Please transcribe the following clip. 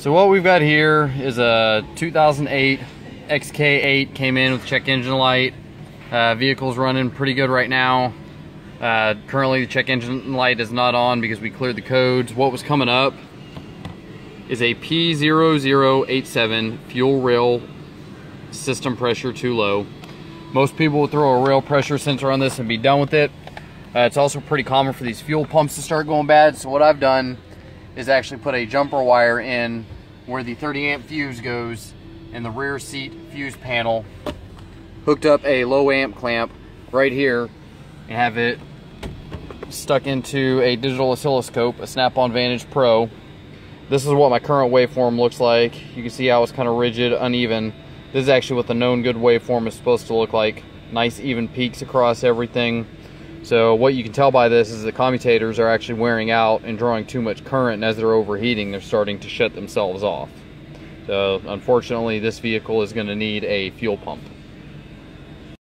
So what we've got here is a 2008 XK8 came in with check engine light. Uh, vehicle's running pretty good right now. Uh, currently the check engine light is not on because we cleared the codes. What was coming up is a P0087 fuel rail system pressure too low. Most people will throw a rail pressure sensor on this and be done with it. Uh, it's also pretty common for these fuel pumps to start going bad. So what I've done is actually put a jumper wire in where the 30 amp fuse goes in the rear seat fuse panel. Hooked up a low amp clamp right here and have it stuck into a digital oscilloscope, a Snap-on Vantage Pro. This is what my current waveform looks like. You can see how it's kind of rigid, uneven. This is actually what the known good waveform is supposed to look like. Nice even peaks across everything. So what you can tell by this is the commutators are actually wearing out and drawing too much current and as they're overheating they're starting to shut themselves off. So unfortunately this vehicle is going to need a fuel pump.